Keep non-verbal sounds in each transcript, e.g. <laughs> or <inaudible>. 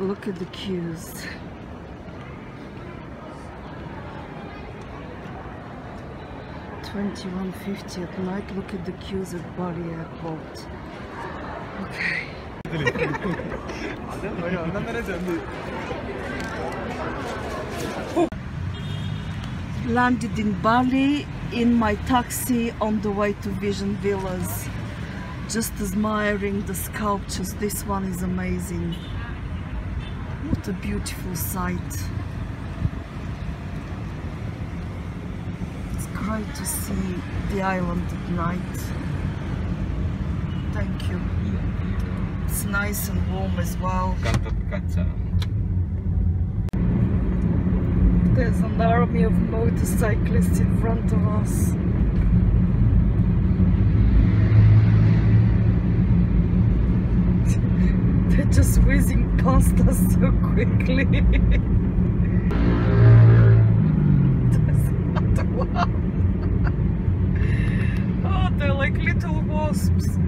Look at the queues. Twenty-one fifty at night. Look at the queues at Bali Airport. Okay. <laughs> Landed in Bali in my taxi on the way to Vision Villas. Just admiring the sculptures. This one is amazing. What a beautiful sight. It's great to see the island at night. Thank you. It's nice and warm as well. There's an army of motorcyclists in front of us. They're just whizzing past us <laughs> so quickly. <laughs> Oh, they're like little wasps.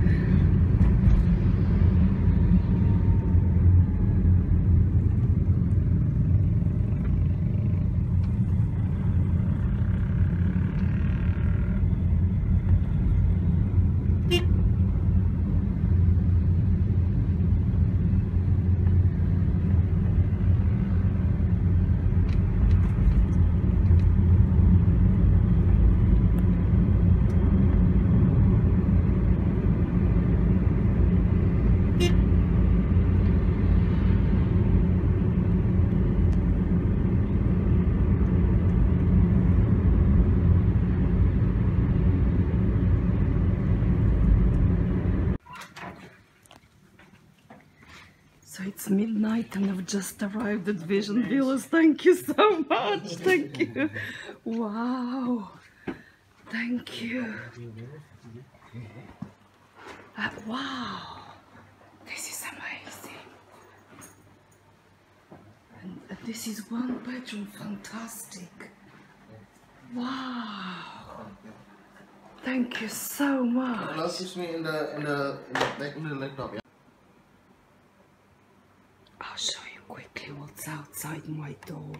So it's midnight and I've just arrived at Vision Villas. Thank you so much. Thank you. Wow. Thank you. Uh, wow. This is amazing. And uh, this is one bedroom. Fantastic. Wow. Thank you so much. Puts me in the in the in the laptop. Yeah. I'll show you outside my door.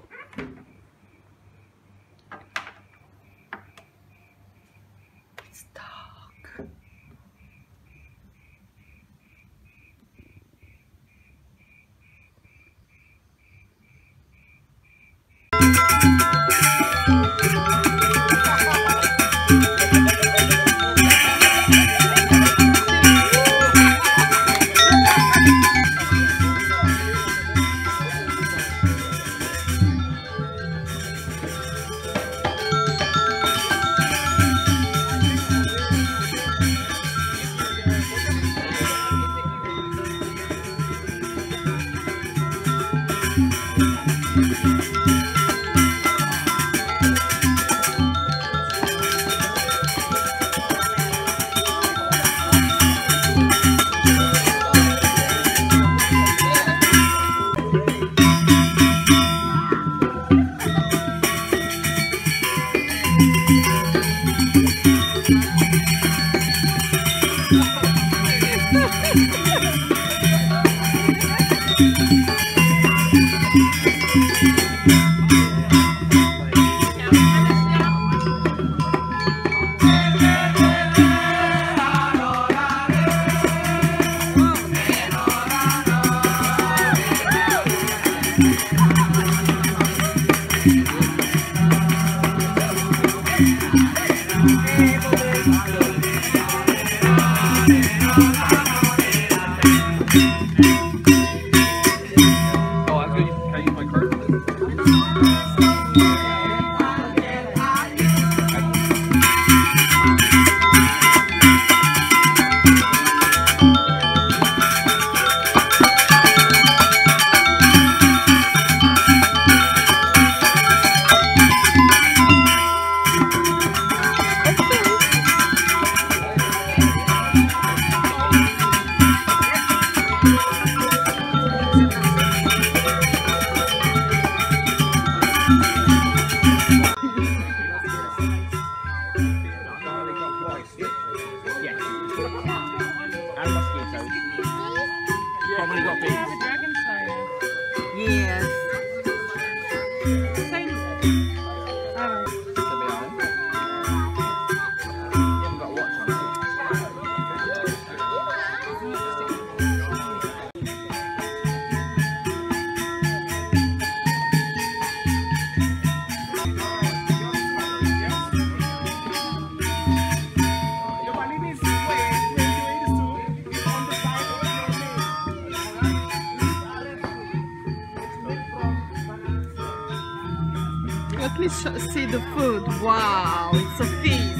The food. Wow, it's a feast.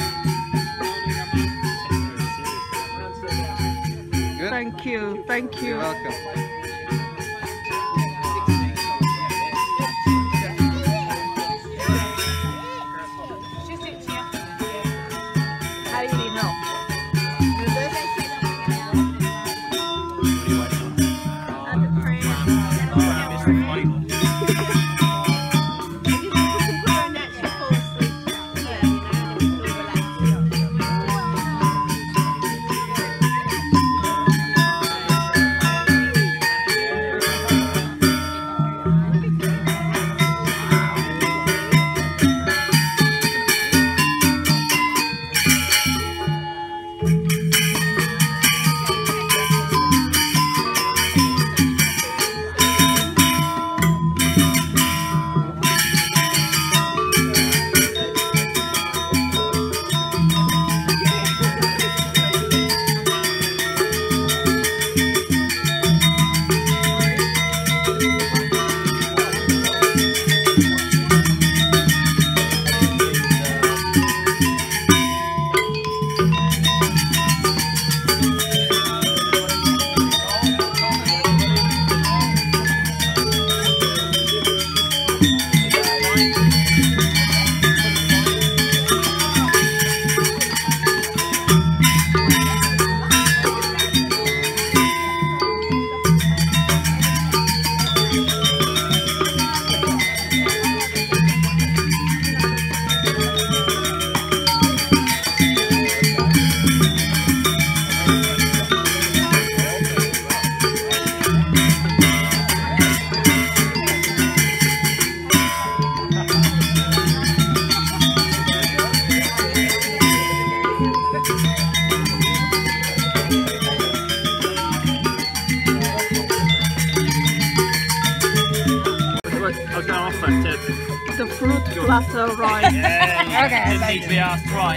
Good. Thank you, thank you. You're welcome.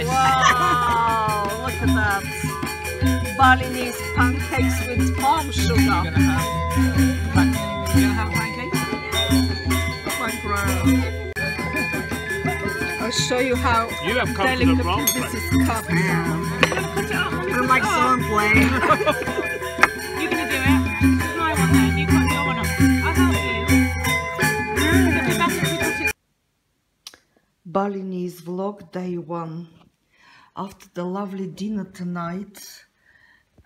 Asked. Wow, look at that. Balinese pancakes with palm sugar. You're gonna have, pan- you're gonna have pancakes? My brown. I'll show you how You have come to the delicately wrong this place. is cut. I like someone playing. <laughs> You're gonna do it. Try one. You cut your one off. I'll help you. Mm. It'd be better if we put it Balinese vlog day one. After the lovely dinner tonight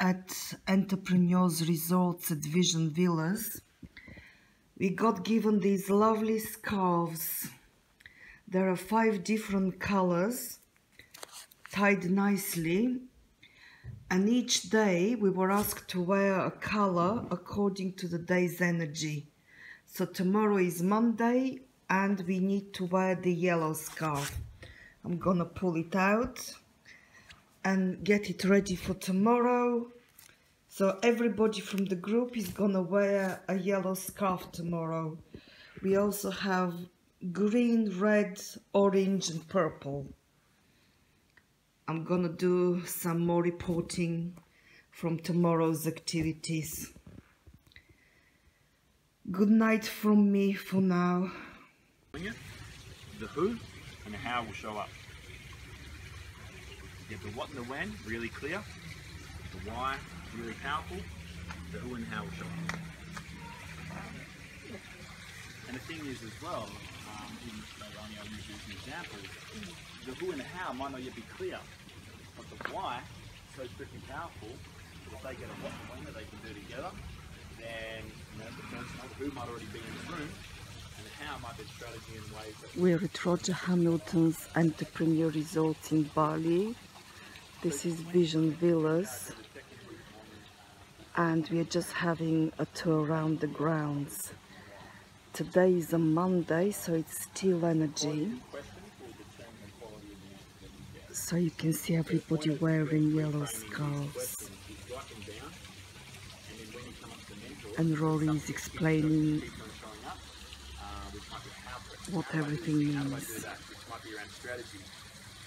at Entrepreneurs Resorts at Vision Villas, we got given these lovely scarves. There are five different colors tied nicely, and each day we were asked to wear a color according to the day's energy. So tomorrow is Monday and we need to wear the yellow scarf. I'm gonna pull it out and get it ready for tomorrow. So everybody from the group is gonna wear a yellow scarf tomorrow. We also have green, red, orange and purple. I'm gonna do some more reporting from tomorrow's activities. Good night from me for now. The who and the how will show up. Get the what and the when really clear. The why really powerful. The who and how will show up. And the thing is as well, um, in, I'll use this as an example, the who and the how might not yet be clear, but the why is so freaking powerful that if they get a what and when that they can do together, then you know, the person, who might already be in the room, We're at Roger Hamilton's Entrepreneur Resort in Bali. This is Vision Villas. And we are just having a tour around the grounds. today is a Monday, so it's still energy. So you can see everybody wearing yellow scarves. And Rory is explaining what everything means.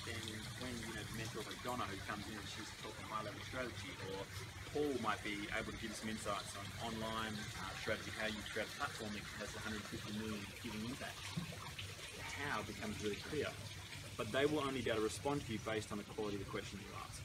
Then when you know mentor like Donna who comes in and she's talking high level strategy, or Paul might be able to give you some insights on online uh, strategy, how you create a platform that has 150 million giving impact. How becomes really clear, but they will only be able to respond to you based on the quality of the question you ask.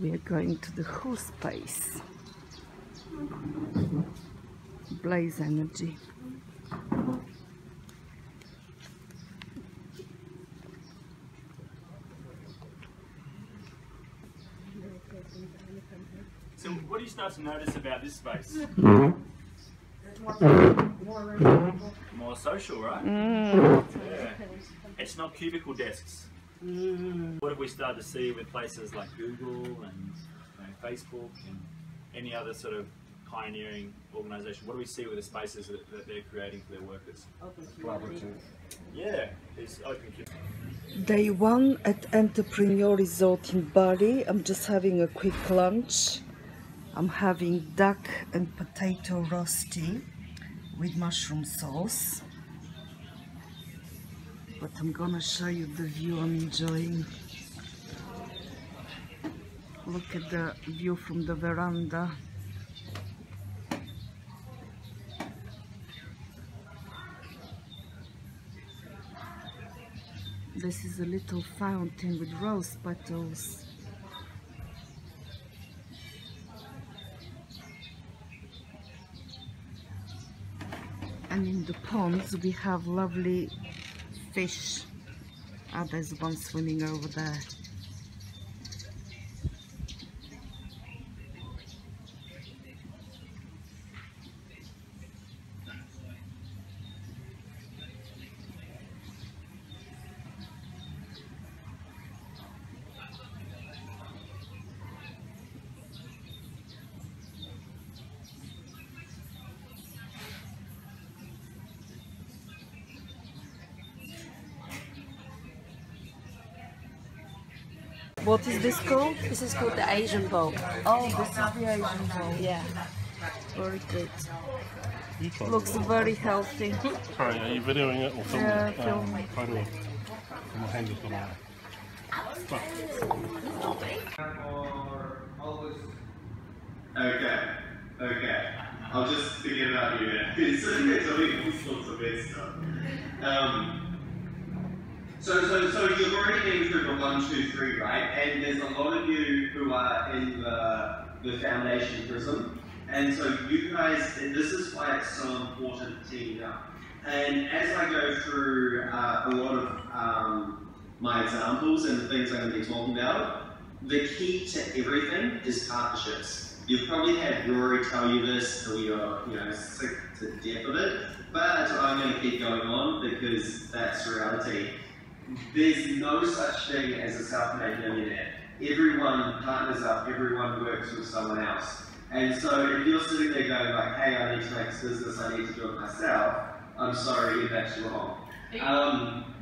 We are going to the Who space. Blaze Energy. So, what do you start to notice about this space? Mm-hmm. More social, right? Yeah. It's not cubicle desks. Mm. What have we started to see with places like Google and you know, Facebook and any other sort of pioneering organisation? What do we see with the spaces that, that they're creating for their workers? Open Yeah, it's open. commu- Day one at Entrepreneur Resort in Bali. I'm just having a quick lunch. I'm having duck and potato roasty with mushroom sauce. But I'm gonna show you the view I'm enjoying. Look at the view from the veranda. This is a little fountain with rose petals. And in the ponds we have lovely fish. Ah, there's one swimming over there. What is this called? This is called the Asian bowl. Oh, this is the Asian bowl. Yeah. Very good. Looks very healthy. <laughs> Sorry, are you videoing it or filming Yeah, it? filming. Um, photo. My hand has gone. Okay, okay. I'll just forget about you now. It's doing all sorts of weird stuff. Um, so, so, so you've already been through the one, two, three, right? And there's a lot of you who are in the, the foundation prism. And so you guys, this is why it's so important teaming up. And as I go through uh, a lot of um, my examples and the things I'm going to be talking about, the key to everything is partnerships. You've probably had Rory tell you this till you're, you know, sick to death of it, but I'm going to keep going on because that's reality. There's no such thing as a self-made millionaire. Everyone partners up, everyone works with someone else. And so if you're sitting there going like, hey, I need to make this business, I need to do it myself, I'm sorry, that's wrong. Um,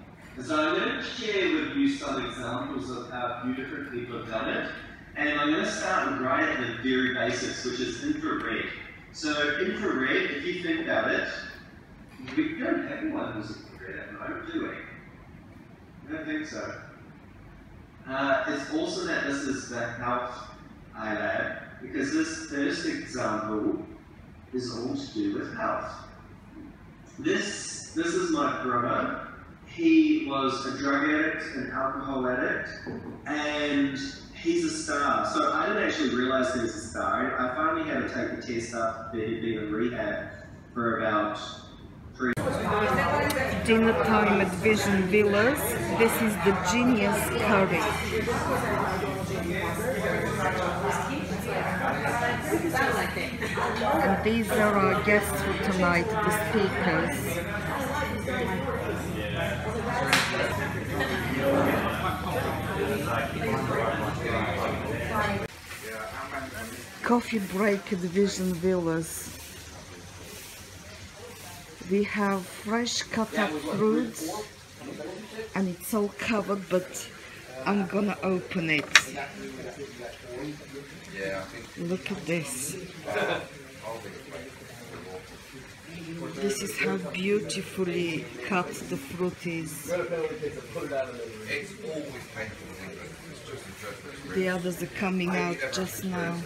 so I'm going to share with you some examples of how a few different people have done it. And I'm going to start right at the very basics, which is infrared. So infrared, if you think about it, we don't have anyone who's infrared at the moment, do we? I don't think so. Uh, it's also that this is the health iLab, because this first example is all to do with health. This, this is my brother. He was a drug addict, an alcohol addict, and he's a star. So I didn't actually realize he was a star. I finally had to take the test after he'd been in rehab for about Dinner time at Vision Villas. This is the Genius Curry. And these are our guests for tonight, the speakers. Coffee break at Vision Villas. We have fresh cut up fruits and it's all covered but I'm gonna open it. Look at this. This is how beautifully cut the fruit is. The others are coming out just now.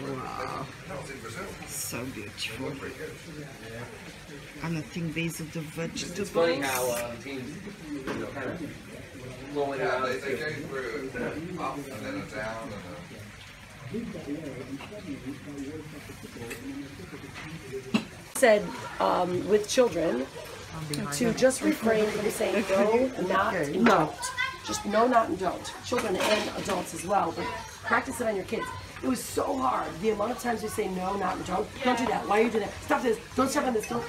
Wow, so beautiful. And I think these are the vegetables. It's funny how um, teams, you know, kind of rolling Yeah, around. they, they go through a up and then a down and said um, with children to just refrain from saying no, not, don't. Just no, not, and don't. Children and adults as well, but practice it on your kids. It was so hard. The amount of times we say no, not, and don't. Don't do that. Why are you doing that? Stop this. Don't step on this. Don't.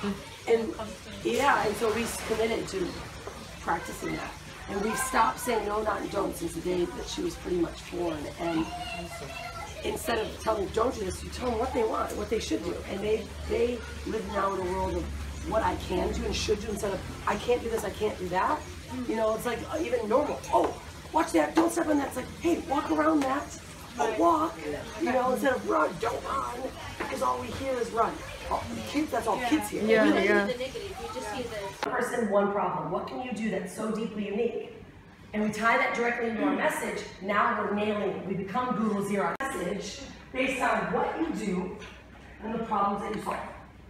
And yeah, and so we committed to practicing that. And we've stopped saying no, not, and don't since the day that she was pretty much born. And instead of telling them don't do this, you tell them what they want, what they should do, and they they live now in a world of what I can do and should do instead of I can't do this, I can't do that. You know, it's like uh, even normal. Oh, watch that! Don't step on that. It's like, hey, walk around that. Walk. You know, instead of run, don't run, because all we hear is run. Oh, kids, that's all kids hear. Yeah, We yeah. the negative. You just hear the person, one problem. What can you do that's so deeply unique? and we tie that directly into our message, now we're nailing it. We become Google Zero message based on what you do and the problems that you solve.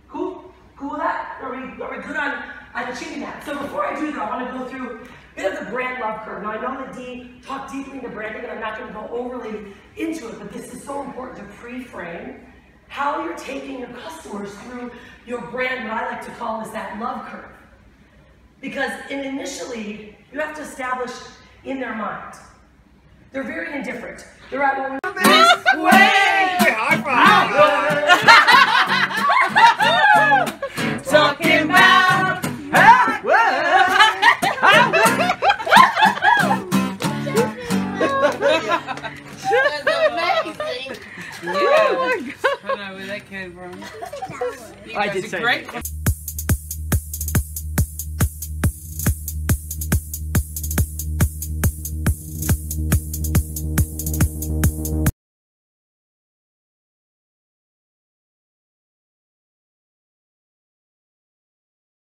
Cool? Cool with that? Are we, are we good on, on achieving that? So before I do that, I want to go through a bit of the brand love curve. Now I know that Dee talked deeply into branding and I'm not going to go overly into it, but this is so important to pre-frame how you're taking your customers through your brand, what I like to call is that love curve. Because in initially, you have to establish in their mind. They're very indifferent. They're at what we this way.